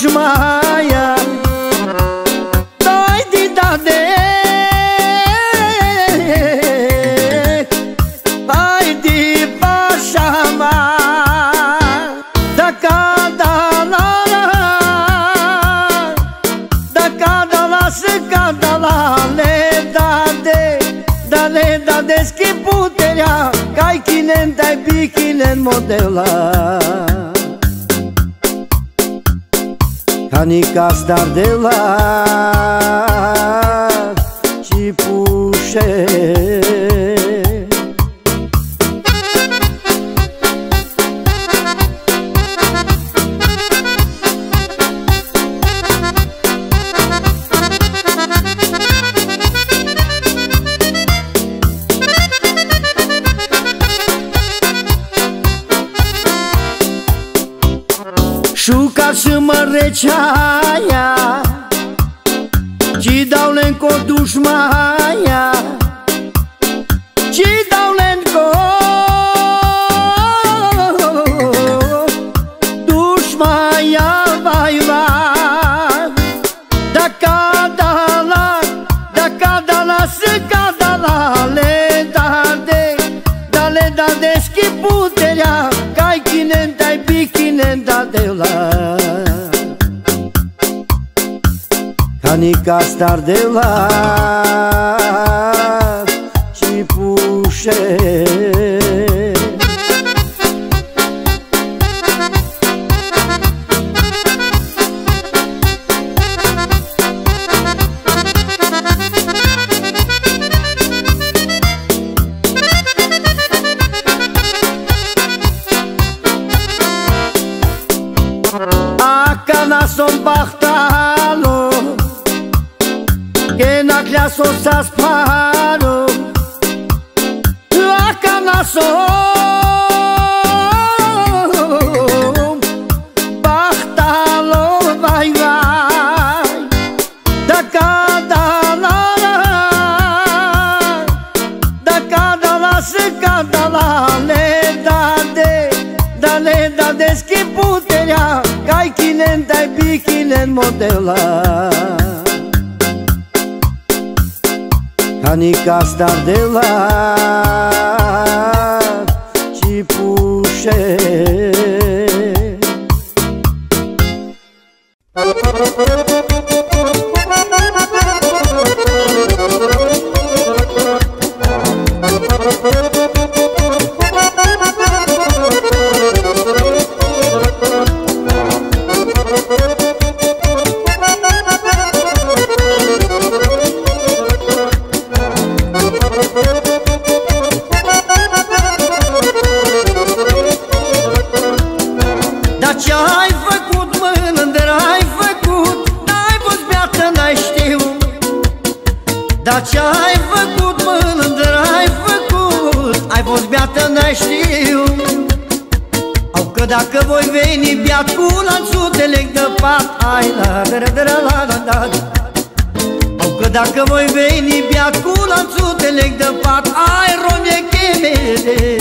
mă Hani kastar devlar să gastar de lá. Na claso sasparo Acana son Bahtalo vai vai Da cada la Da cada la se cada la. Le da de Da le da de schimb puterea Cai chinen dai bikinen modela Hani castar de lá, te tipo puxei. Dar ce ai făcut, mândră, ai făcut? Ai fost beată, n-ai știut. Au că dacă voi veni beat cu lanțul de leg de pat Ai la la la la la la la Au că dacă voi veni beat cu lanțul de leg de pat Ai rone chemele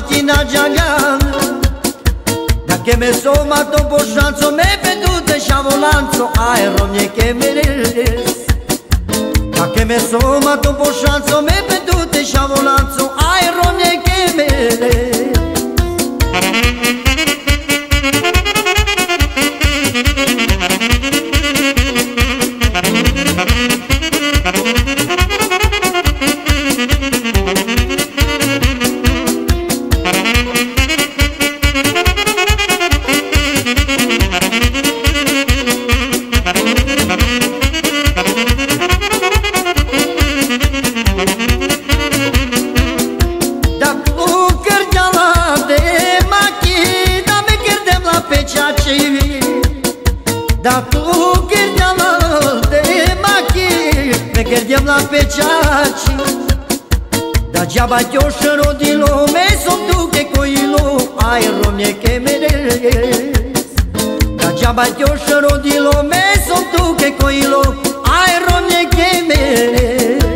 patina giagliano Da che me somma dopo scianzo me vedute sciavolanzo Aeronie che me rildes Da che me somma dopo scianzo me vedute sciavolanzo pierdem la pe ceaci Degeaba te-o șăro din lume Să-mi duc coilu Ai romne chemerez Degeaba te-o șăro din lume Să-mi duc coilu Ai romne chemerez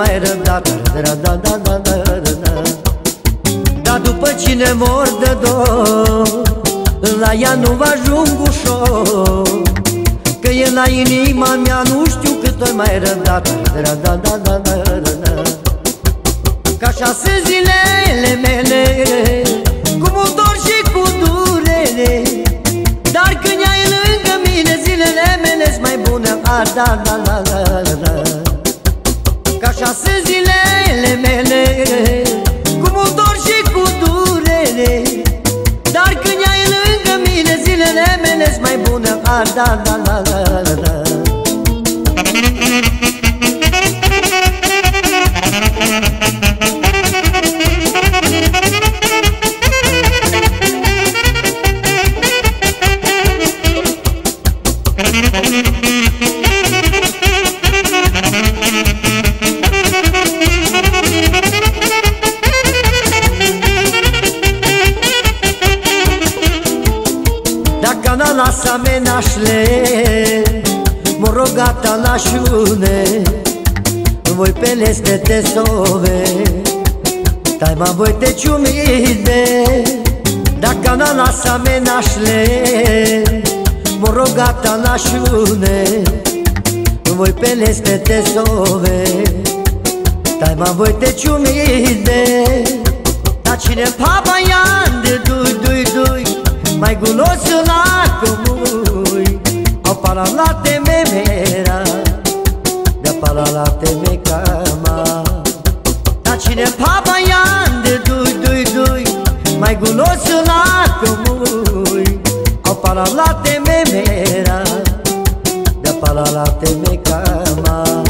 mai răbdat. Da, da, da, da, da, sove Tai ma voi te ciumide Dar cine papa ia de dui dui dui mai gulos la comui? Au paralate me mera De paralate me cama Dar cine papa ia de dui dui dui Mai gulos la comui? Au paralate me mera De paralate me cama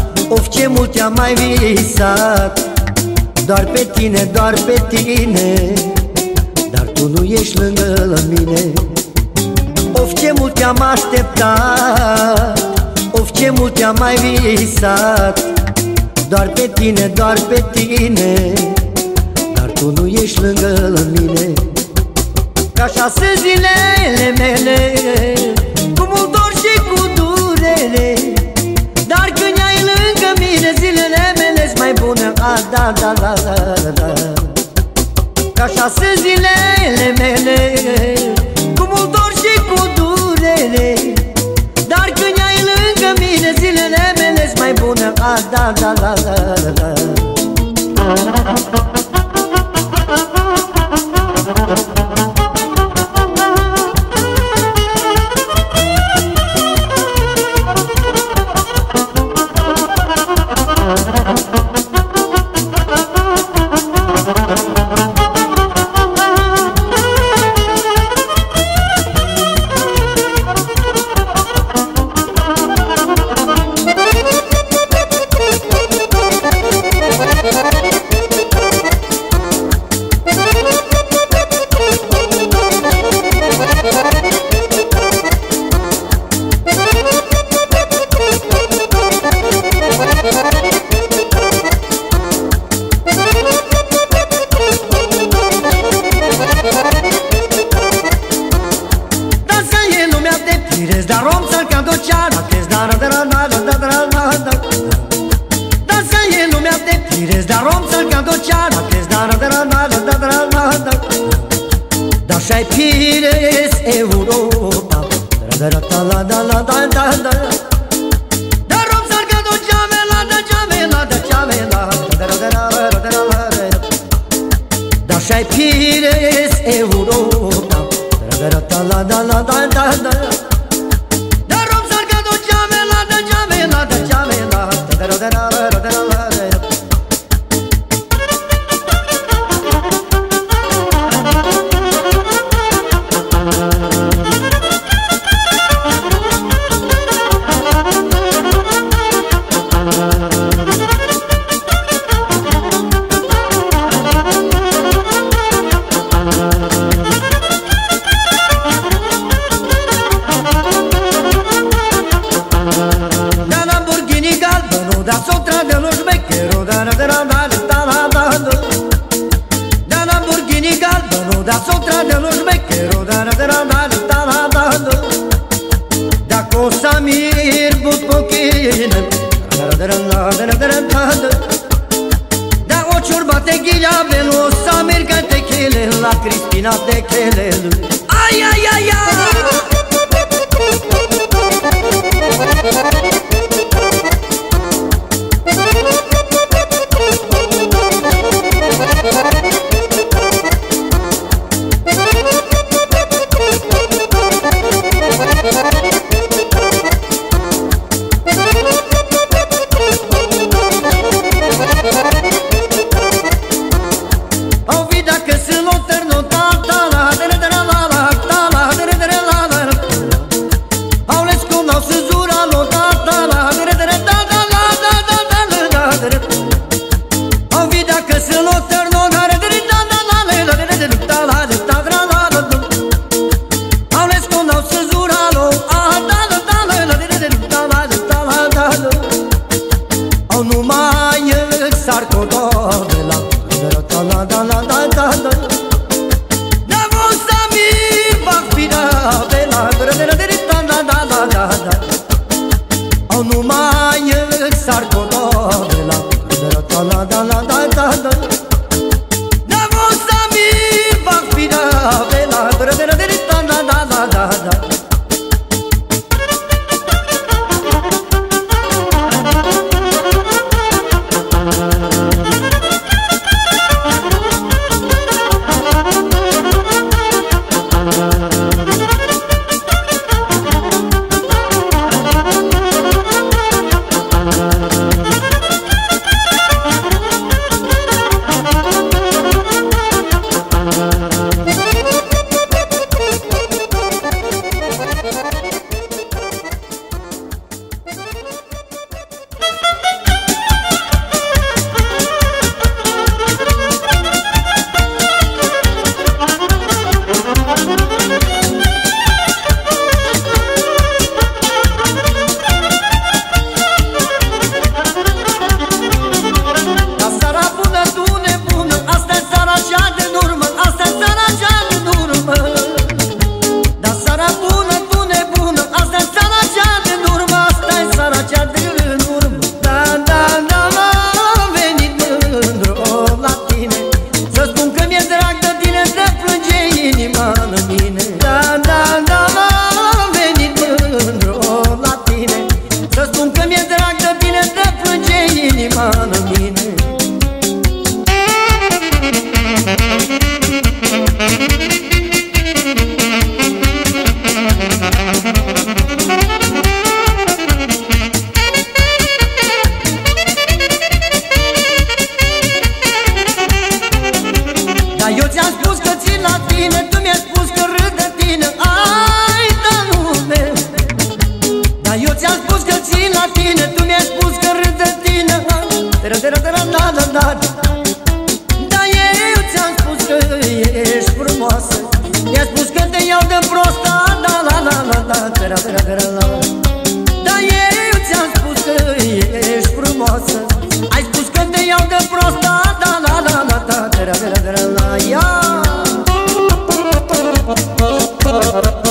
ce mult te-am mai visat. Doar pe tine, doar pe tine Dar tu nu ești lângă mine. Of ce mult te-am așteptat Of ce mult te-am mai visat. Doar pe tine, doar pe tine Dar tu nu ești lângă mine. Ca așa sunt zilele mele Cu mult dor și cu durere mine zilele mele mai bune ah, da, da, da, da, da. Ca așa sunt zilele mele Cu mult dor și cu durere Dar când ai lângă mine zilele mele mai bune ah, da, da, da, da, da. da, da, da Da și-ai pires Europa Da, da, da, la, da, la, da, da, da Da, rog să arcă geamela, da, geamela, da, geamela Da, da, da, da, da, da, da, da Și-ai pires Europa la la la la la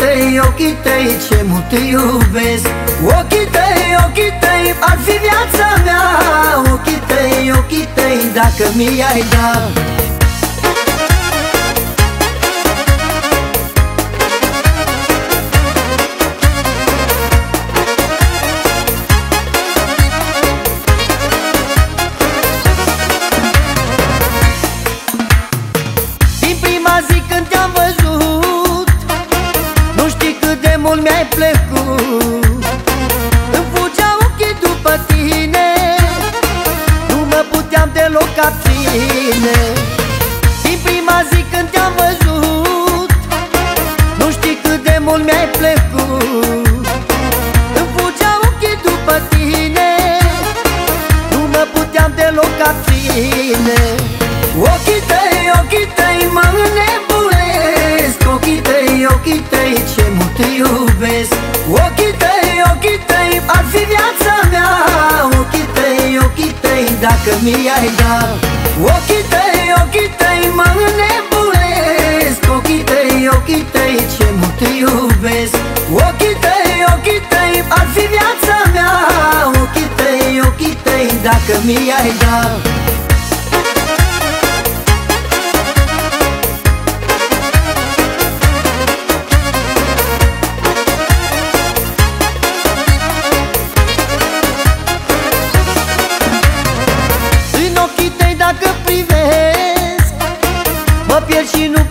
tăi, ochii tăi, ce mult te iubesc. Ochii tăi, ochii tăi, ar fi viața mea. Ochii tăi, ochii tăi, dacă mi-ai dat tine. Din prima zi când te-am văzut Nu știi cât de mult mi-ai plăcut. Îmi fugea ochii după tine Nu mă puteam deloc abține Ochii tăi, ochii tăi mă nebunesc dacă mi-ai dat. Ochii tăi, ochii tăi mă nebunesc Ochii tăi, ochii tăi ce mult te iubesc. Ochii tăi, ochii tăi ar fi viața mea. Ochii tăi, ochii tăi dacă mi-ai dat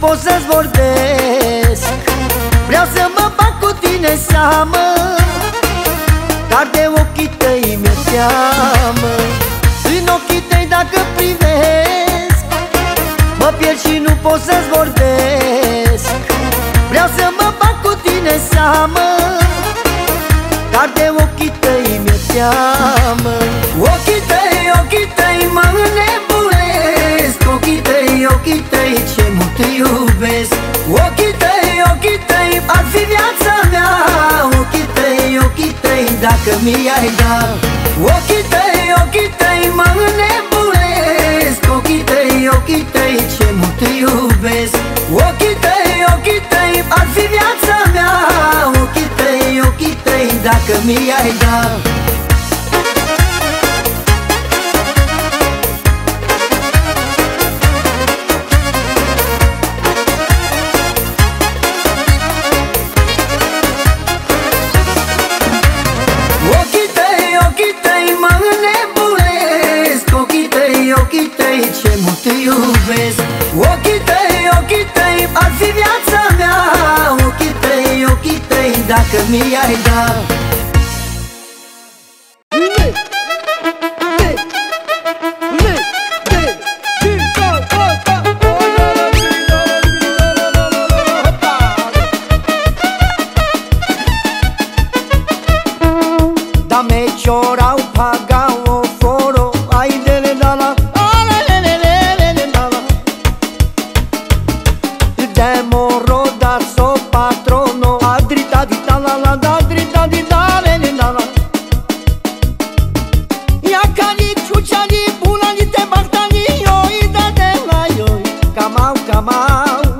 pot să-ți vorbesc. Vreau să mă bag cu tine seamă Dar de ochii tăi mi-e teamă. În ochii tăi dacă privesc Mă pierd și nu pot să-ți vorbesc. Vreau să mă bag cu tine seamă Dar de ochii tăi mi-e teamă. Ochii tăi, ochii tăi mă nebunesc Ochii tăi, ochii tăi ce mult te iubesc. Ochii tăi, ochii tăi ar fi viața mea. Ochii tăi, ochii tăi dacă mi-ai dat Ochii tăi, ochii tăi mă nebunesc Ochii tăi, ochii tăi ce mult te iubesc. Ochii tăi, ochii tăi ar fi viața mea. Ochii tăi, ochii tăi dacă mi-ai dat me ajudar mal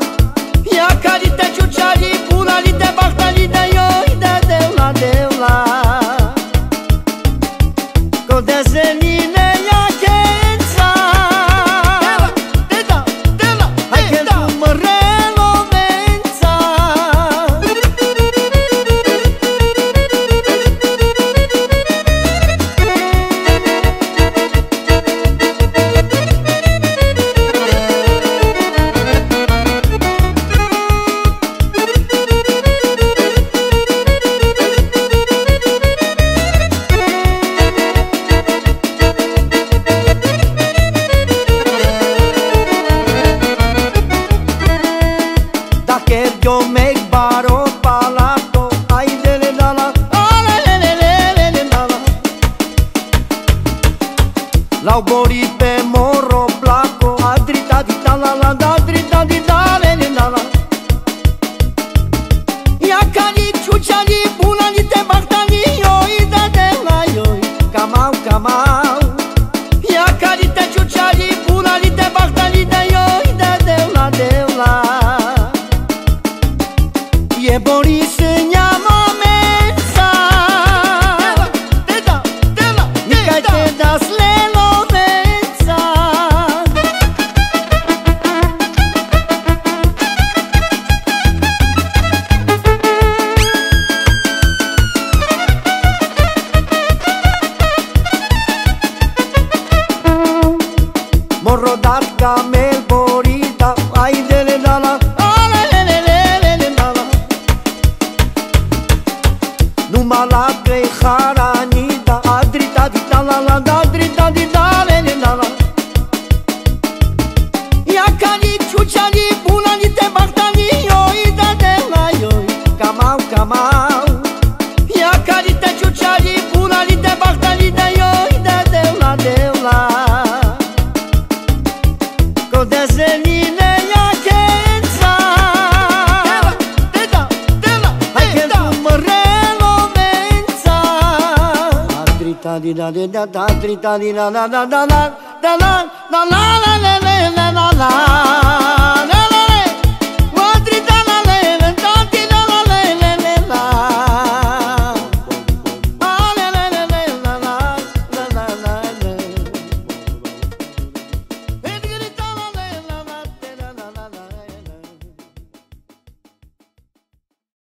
dacă mi-ai dat E Boris tri ta di la la la la la la la la la la la